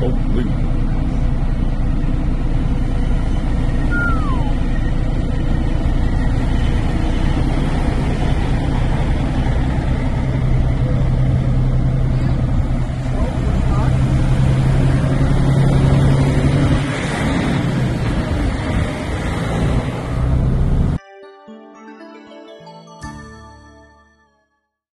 Don't leave.